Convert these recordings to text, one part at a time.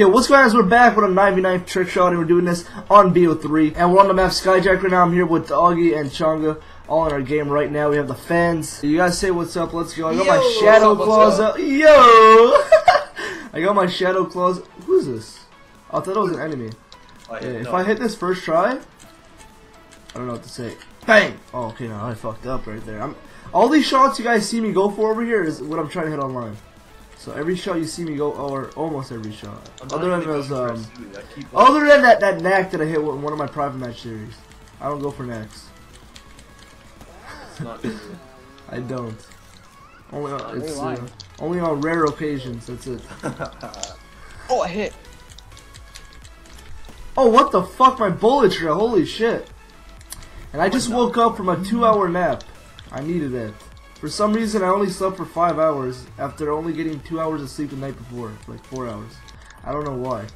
Okay, what's going on guys? We're back with a 99 trick shot and we're doing this on BO3. And we're on the map Skyjack right now. I'm here with Augie and Changa all in our game right now. We have the fans. You guys say what's up, let's go. I got Yo, my shadow up, claws up. Yo! I got my shadow claws. Who's this? I thought it was an enemy. I Yeah, if no. I hit this first try, I don't know what to say. Bang! Oh, okay, now I fucked up right there. I'm all these shots you guys see me go for over here is what I'm trying to hit online. So every shot you see me go, or almost every shot, I'm other than those, um, a suit. I keep other than that that knack that I hit with one of my private match series, I don't go for knacks. It's not true. I don't. Only on, You're it's uh, only on rare occasions. That's it. Oh, I hit. Oh, what the fuck? My bullet trail. Holy shit. And I just woke up from a two hour nap. I needed it. For some reason, I only slept for five hours after only getting two hours of sleep the night before. Like four hours. I don't know why.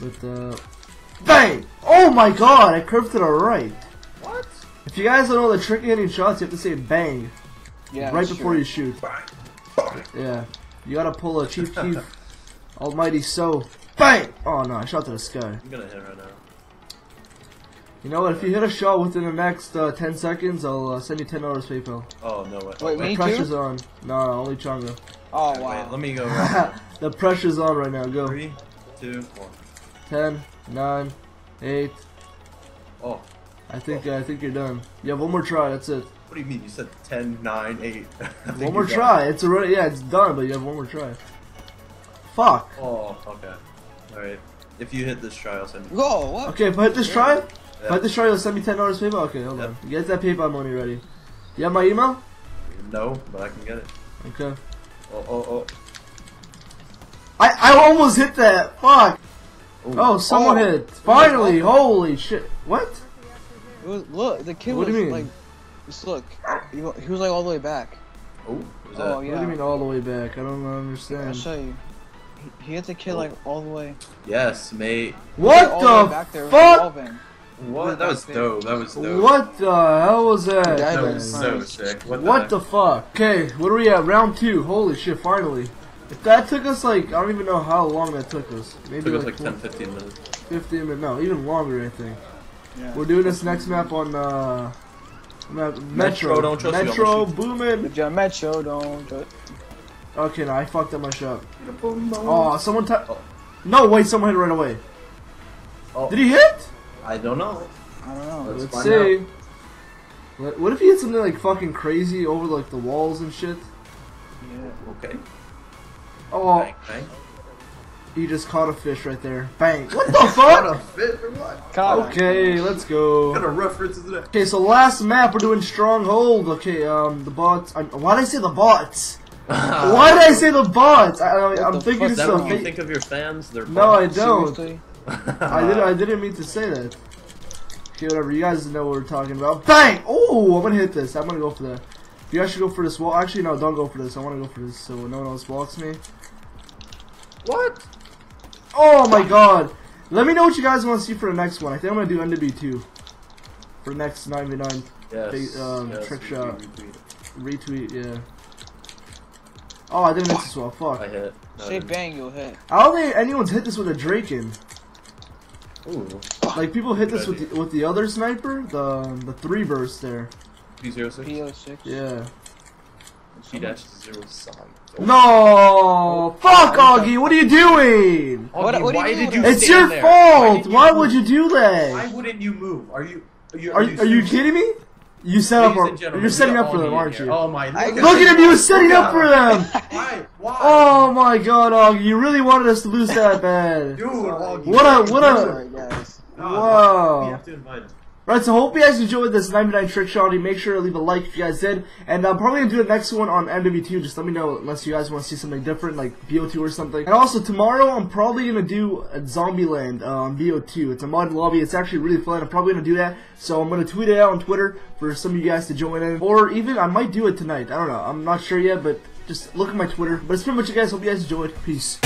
But, uh. Bang! Oh my god! I curved to the right. what? If you guys don't know the trick of hitting shots, you have to say bang Yeah. right before true. you shoot. Bang. Bang. Yeah. You gotta pull a Chief Keef. Almighty so. Bang! Oh no, I shot to the sky. I'm gonna hit right now. You know what? If you hit a shot within the next uh, 10 seconds, I'll uh, send you $10 PayPal. Oh no way. Wait, oh, me The too? pressure's on. No, no, only Changa. Oh Okay, wow. Wait, let me go. Right the pressure's on right now. Go. Three, two, one. 10, 9, 8. Oh, I think uh, I think you're done. You have one more try. That's it. what do you mean? You said 10, 9, 8. One you're more done. try. It's already yeah, it's done. But you have one more try. Fuck. Oh, okay. Alright. If you hit this try, I'll send you. Go. What? Okay, if I hit this try, if I Yeah. hit this try, you'll send me $10 PayPal. Okay, hold Yep. on. You get that PayPal money ready. You have my email? No, but I can get it. Okay. Oh, oh, oh. I I almost hit that. Fuck. Oh, someone Oh. hit. Finally. Oh. Holy shit. What? It was, look, the kid What do was you mean? like, just look. He, he was like all the way back. Oh, was oh, that? Oh What do you mean all the way back? I don't understand. I'll understand. show you. He, he hit the kid Oh. like all the way. Yes, mate. What all the way the back there, it was fuck? Revolving. What? That was dope. That was dope. What the hell was that? Yeah, That I was know. so sick. What the? What heck? the fuck? Okay, what are we at? Round two. Holy shit, finally. If that took us like, I don't even know how long that took us. Maybe Took us like, like 10, 15 minutes. 15 minutes. No, even longer, I think. Yeah. We're doing this next map on, uh, map, Metro. don't trust you, I'm Metro gonna shoot. booming. The John Metro don't. do. Okay, no, I fucked up my shot. Oh, someone t- Oh. No, wait, someone hit right away. Oh. Did he hit? I don't know. I don't know. Let's Let's find see. What, what if he hit something like fucking crazy over like the walls and shit? Yeah. Okay. Oh, Bang, bang. he just caught a fish right there. Bang. What the What fuck? a fit or what? God. Okay, let's What go. kind of reference is that? Okay, so last map we're doing stronghold. Okay, um, the bots. I, why did I say the bots? Why did I say the bots? I, I, I'm the thinking fuck it's Is that the. what you think of your fans? They're bots. No, I don't. Seriously? I didn't. I didn't mean to say that. Okay, whatever. You guys know what we're talking about. Bang! Oh, I'm gonna hit this. I'm gonna go for that. You guys should go for this wall. Actually, no, don't go for this. I want to go for this so no one else blocks me. What? Oh my god! Let me know what you guys want to see for the next one. I think I'm gonna do MW2 for the next 9v9 Yes. Big, um, yes, trick retweet, shot. retweet. retweet. Yeah. Oh, I didn't hit this wall. Fuck. I hit. No, Say bang, you'll hit. I don't think anyone's hit this with a Drakon. Ooh. Like people hit this Good with the, with the other sniper, the the three burst there. P06. P06. Yeah. P dash zero sign. No! Fuck, Augie! What are you doing? Augie, what do you why do did you that? It's your there? fault! did Why would you do that? Why wouldn't you move? Are you? Are you? Are, are you serious? kidding me? You set up. Ladies A, and you're setting up for them, aren't here. you? Oh my! I- Look, Look at him! He was setting up for them. Why? Why? Oh my god, Augie! You really wanted us to lose that bad. Dude, Augie, What a- what a- Sorry, guys. No, Wow. We have to invite him. Right, so hope you guys enjoyed this 99 trick shot. Make sure to leave a like if you guys did. And I'm probably gonna do the next one on MW2. Just let me know unless you guys want to see something different, like BO2 or something. And also tomorrow, I'm probably gonna do a Zombieland uh, on BO2. It's a mod lobby. It's actually really fun. I'm probably gonna do that. So I'm gonna tweet it out on Twitter for some of you guys to join in, or even I might do it tonight. I don't know. I'm not sure yet, but just look at my Twitter. But it's pretty much it, guys. Hope you guys enjoyed. Peace.